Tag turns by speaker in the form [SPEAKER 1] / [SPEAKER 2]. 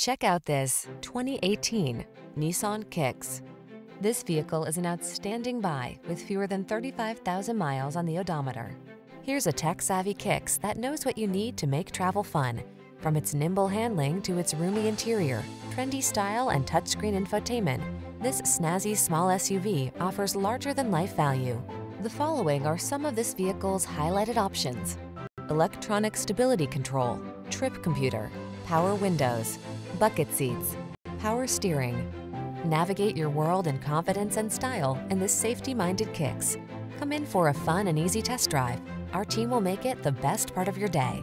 [SPEAKER 1] Check out this 2018 Nissan Kicks. This vehicle is an outstanding buy with fewer than 35,000 miles on the odometer. Here's a tech-savvy Kicks that knows what you need to make travel fun. From its nimble handling to its roomy interior, trendy style and touchscreen infotainment, this snazzy small SUV offers larger-than-life value. The following are some of this vehicle's highlighted options. Electronic stability control, trip computer, power windows, bucket seats, power steering. Navigate your world in confidence and style in this safety-minded Kicks. Come in for a fun and easy test drive. Our team will make it the best part of your day.